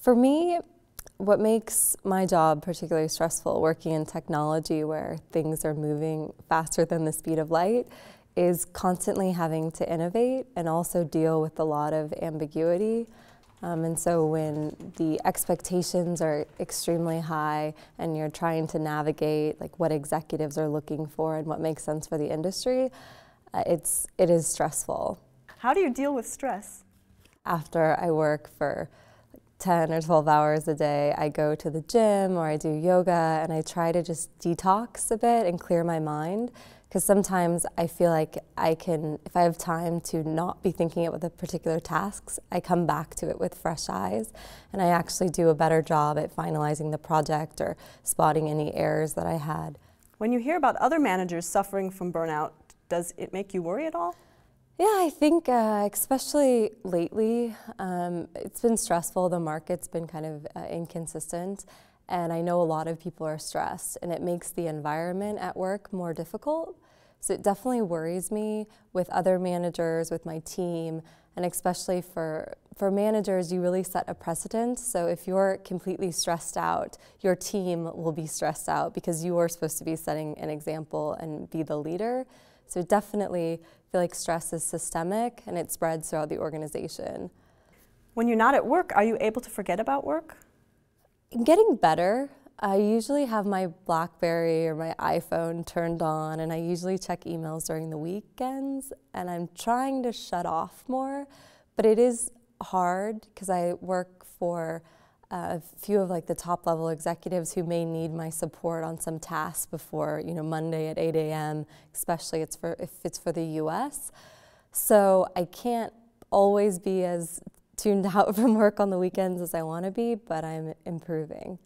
For me, what makes my job particularly stressful, working in technology where things are moving faster than the speed of light, is constantly having to innovate and also deal with a lot of ambiguity. Um, and so when the expectations are extremely high and you're trying to navigate like what executives are looking for and what makes sense for the industry, uh, it's, it is stressful. How do you deal with stress? After I work for 10 or 12 hours a day, I go to the gym or I do yoga and I try to just detox a bit and clear my mind. Because sometimes I feel like I can, if I have time to not be thinking about the particular tasks, I come back to it with fresh eyes and I actually do a better job at finalizing the project or spotting any errors that I had. When you hear about other managers suffering from burnout, does it make you worry at all? Yeah, I think uh, especially lately, um, it's been stressful. The market's been kind of uh, inconsistent, and I know a lot of people are stressed, and it makes the environment at work more difficult. So it definitely worries me with other managers, with my team, and especially for for managers, you really set a precedent. So if you're completely stressed out, your team will be stressed out because you are supposed to be setting an example and be the leader. So definitely feel like stress is systemic and it spreads throughout the organization. When you're not at work, are you able to forget about work? I'm Getting better. I usually have my Blackberry or my iPhone turned on and I usually check emails during the weekends and I'm trying to shut off more, but it is hard because I work for a few of like the top level executives who may need my support on some tasks before you know Monday at 8 a.m. Especially it's for if it's for the U.S. So I can't always be as tuned out from work on the weekends as I want to be, but I'm improving.